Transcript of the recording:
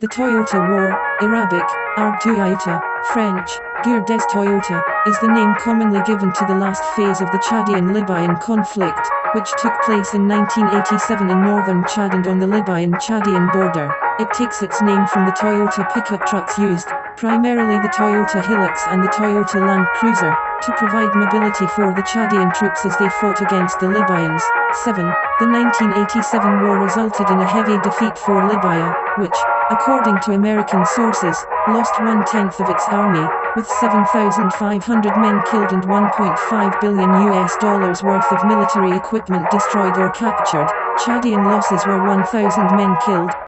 The Toyota War, Arabic, Arb Toyota, French, Guerre des Toyota, is the name commonly given to the last phase of the Chadian-Libyan conflict, which took place in 1987 in northern Chad and on the Libyan-Chadian border. It takes its name from the Toyota pickup trucks used, primarily the Toyota Hilux and the Toyota Land Cruiser, to provide mobility for the Chadian troops as they fought against the Libyans. 7. The 1987 war resulted in a heavy defeat for Libya, which, according to American sources, lost one-tenth of its army, with 7,500 men killed and 1.5 billion US dollars worth of military equipment destroyed or captured. Chadian losses were 1,000 men killed,